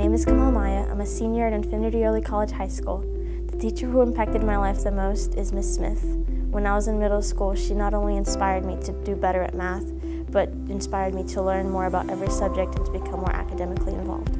name is Camila Maia. I'm a senior at Infinity Early College High School. The teacher who impacted my life the most is Miss Smith. When I was in middle school, she not only inspired me to do better at math, but inspired me to learn more about every subject and to become more academically involved.